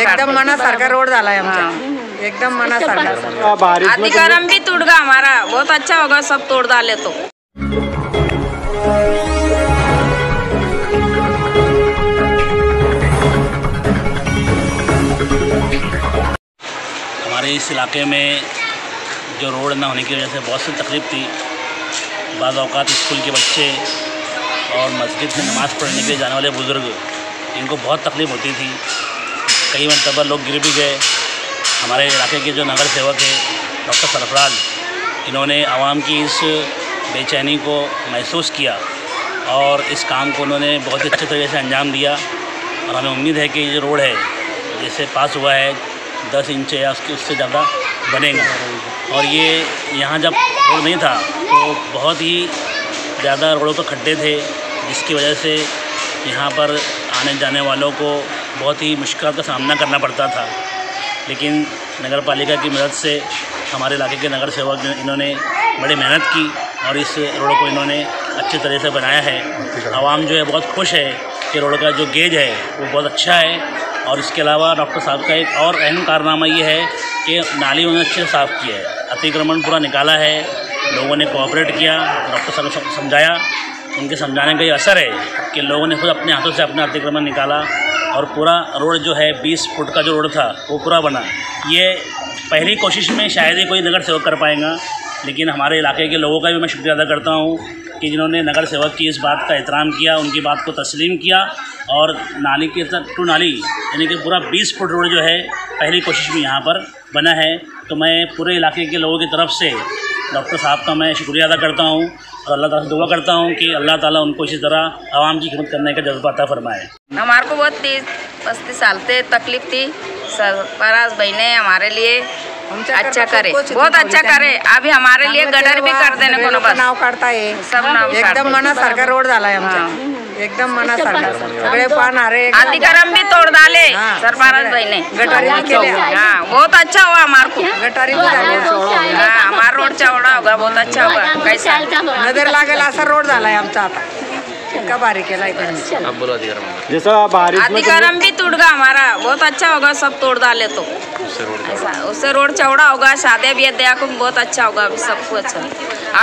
एकदम मनासारखा रोड झालाय आमचा एकदम मनासारखा। में अधिकारम भी टूट गया हमारा। बहुत अच्छा होगा सब तोड़ डाले तो। हमारे इस इलाके में जो रोड ना होने की वजह से बहुत सी तकलीफ़ थी। बाज़ अवकात स्कूल के बच्चे और मस्जिद में नमाज़ पढ़ने के लिए जाने वाले बुज़ुर्ग, इनको बहुत तकलीफ़ होती थी। कई मरतबा लोग गिर भी गए। हमारे इलाके के जो नगर सेवक हैं, डॉक्टर सरफराज, इन्होंने आवाम की इस बेचैनी को महसूस किया और इस काम को उन्होंने बहुत अच्छे तरीके से अंजाम दिया। और हमें उम्मीद है कि ये जो रोड है, जैसे पास हुआ है, दस इंच या उसके, उससे ज़्यादा बनेगा। और ये यहाँ जब रोड नहीं था तो बहुत ही ज़्यादा रोडों पर खड्डे थे जिसकी वजह से यहाँ पर आने जाने वालों को बहुत ही मुश्किल का सामना करना पड़ता था। लेकिन नगर पालिका की मदद से हमारे इलाके के नगर सेवक इन्होंने बड़ी मेहनत की और इस रोड को इन्होंने अच्छे तरह से बनाया है। आवाम जो है बहुत खुश है कि रोड का जो गेज है वो बहुत अच्छा है। और इसके अलावा डॉक्टर साहब का एक और अहम कारनामा ये है कि नाली उन्होंने अच्छे से साफ़ किया है। अतिक्रमण पूरा निकाला है। लोगों ने कोऑपरेट किया, डॉक्टर साहब ने समझाया। उनके समझाने का ये असर है कि लोगों ने खुद अपने हाथों से अपना अतिक्रमण निकाला और पूरा रोड जो है 20 फुट का जो रोड था, वो पूरा बना। ये पहली कोशिश में शायद ही कोई नगर सेवक कर पाएगा, लेकिन हमारे इलाके के लोगों का भी मैं शुक्रिया अदा करता हूँ। कि जिन्होंने नगर सेवक की इस बात का एहतराम किया, उनकी बात को तस्लीम किया और नाली के टू नाली, यानी कि पूरा 20 फुट रोड जो है, पहली कोशिश में यहाँ पर बना है। तो मैं पूरे इलाके के लोगों की तरफ़ से, डॉक्टर साहब का मैं शुक्रिया अदा करता हूँ और अल्लाह ताला से दुआ करता हूँ कि अल्लाह ताला उनको इसी तरह आवाम की खिदमत करने का जज्बा अता फरमाए। हमारे को बहुत तीस पस्तीस साल से तकलीफ़ थी। सरफराज भाई ने हमारे लिए अच्छा करे. बहुत अच्छा करे. अभी हमारे लिए गटर भी कर देने को बस. नाव काढताय सब नाव एकदम मनासारखा रोड झालाय आमचा. एकदम मनासारखा. सगळे पाहणारे अतिक्रम भी तोड़ डाले हाँ, सरफराज भाई ने गटारी भी केल्या. हाँ बहुत अच्छा हुआ हमारे को. गटारी भी झाली. हाँ हमारा रोड चौड़ा होगा बहुत अच्छा होगा. कैसा नजर लागेल असा रोड झालाय आमचा आता. त्यांनी जैसा बारिश में भी टूट गया हमारा बहुत अच्छा होगा सब तोड़ डाले तो। उससे रोड चौड़ा। होगा शादी भी देखो को बहुत अच्छा होगा अभी सबको अच्छा।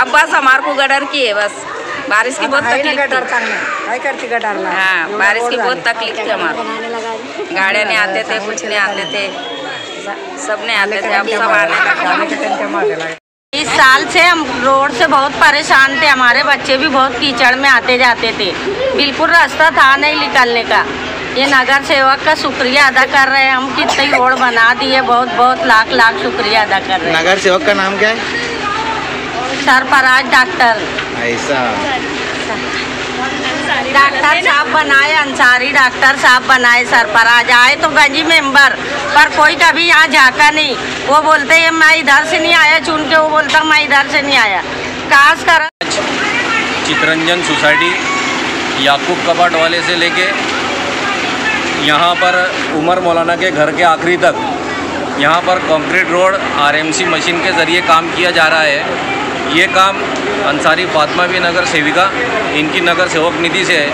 अब बस हमारे को गडर की है बस। बारिश की बहुत तकलीफ़ थी। हाँ बारिश की बहुत तकलीफ़ थी हमारे गाड़ियाँ नहीं आते थे कुछ नहीं आते थे। सब नहीं आते थे अब सब आने लगे। इस साल से हम रोड से बहुत परेशान थे। हमारे बच्चे भी बहुत कीचड़ में आते जाते थे। बिल्कुल रास्ता था नहीं निकलने का। ये नगर सेवक का शुक्रिया अदा कर रहे हैं। हम कितनी रोड बना दिए। बहुत बहुत लाख लाख शुक्रिया अदा कर रहे हैं। नगर सेवक का नाम क्या है? सरपराज डॉक्टर। ऐसा। डॉक्टर साहब बनाए, अंसारी डॉक्टर साहब बनाए सरफराज आए तो गंजी मेंबर, पर कोई कभी यहाँ झाका नहीं। वो बोलते हैं मैं इधर से नहीं आया, चुन के वो बोलता, मैं इधर से नहीं आया। खास कर चितरंजन सोसाइटी, याकूब कबाट वाले से लेके यहाँ पर उमर मौलाना के घर के आखिरी तक, यहाँ पर कंक्रीट रोड, आरएमसी मशीन के ज़रिए काम किया जा रहा है। ये काम अंसारी फातमा भी नगर सेविका, इनकी नगर सेवक निधि से है।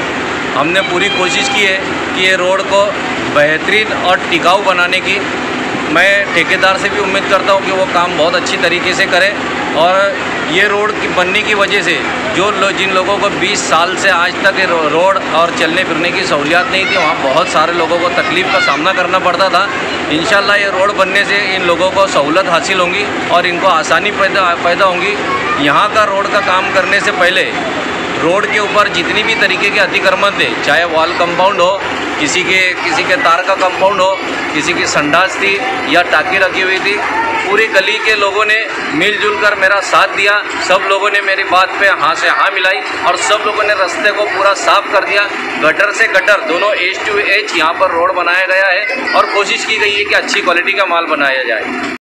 हमने पूरी कोशिश की है कि ये रोड को बेहतरीन और टिकाऊ बनाने की मैं ठेकेदार से भी उम्मीद करता हूँ कि वो काम बहुत अच्छी तरीके से करे और ये रोड की बनने की वजह से जो लोग जिन लोगों को 20 साल से आज तक रोड और चलने फिरने की सहूलियात नहीं थी, वहाँ बहुत सारे लोगों को तकलीफ़ का सामना करना पड़ता था। इन ये रोड बनने से इन लोगों को सहूलत हासिल होंगी और इनको आसानी पैदा पैदा होंगी। यहाँ का रोड का काम करने से पहले रोड के ऊपर जितनी भी तरीके के अतिक्रमण थे, चाहे वॉल कंपाउंड हो किसी के किसी के तार का कंपाउंड हो, किसी की संडास थी या टाकी रखी हुई थी, पूरी गली के लोगों ने मिलजुल कर मेरा साथ दिया। सब लोगों ने मेरी बात पे हाँ से हाँ मिलाई और सब लोगों ने रास्ते को पूरा साफ़ कर दिया। गटर से गटर, दोनों एच टू एच यहाँ पर रोड बनाया गया है और कोशिश की गई है कि अच्छी क्वालिटी का माल बनाया जाए।